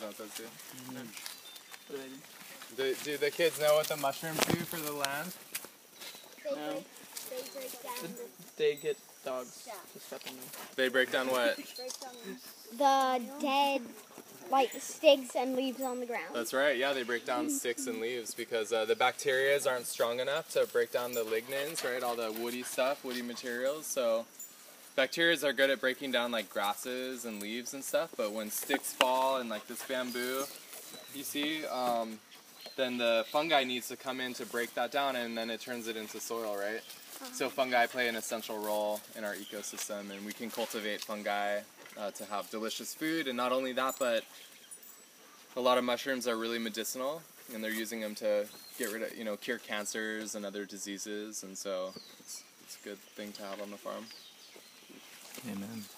know what those do? What do they do? Do, do the kids know what the mushrooms do for the land? They No. break, they break down the, They get dogs Yeah. to step on them. They break down what? the dead, like sticks and leaves on the ground. That's right. Yeah, they break down sticks and leaves because uh, the bacterias aren't strong enough to break down the lignins, right? All the woody stuff, woody materials. So bacteria are good at breaking down like grasses and leaves and stuff. But when sticks fall and like this bamboo, you see, um, then the fungi needs to come in to break that down, and then it turns it into soil, right? So fungi play an essential role in our ecosystem, and we can cultivate fungi uh, to have delicious food. And not only that, but a lot of mushrooms are really medicinal, and they're using them to get rid of, you know, cure cancers and other diseases. And so it's, it's a good thing to have on the farm. Amen.